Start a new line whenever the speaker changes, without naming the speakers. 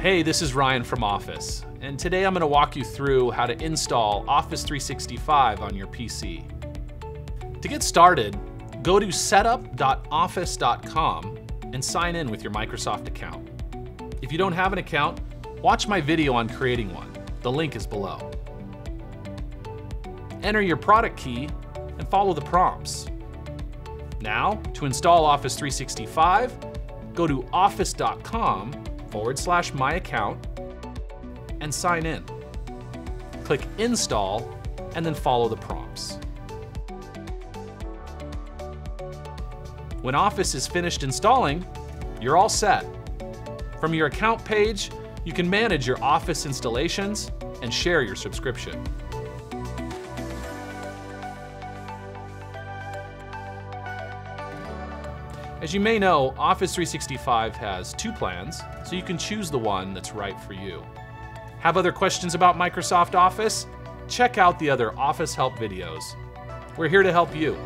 Hey, this is Ryan from Office, and today I'm going to walk you through how to install Office 365 on your PC. To get started, go to setup.office.com and sign in with your Microsoft account. If you don't have an account, watch my video on creating one. The link is below. Enter your product key and follow the prompts. Now, to install Office 365, go to office.com forward slash my account and sign in. Click install and then follow the prompts. When Office is finished installing, you're all set. From your account page, you can manage your Office installations and share your subscription. As you may know, Office 365 has two plans, so you can choose the one that's right for you. Have other questions about Microsoft Office? Check out the other Office Help videos. We're here to help you.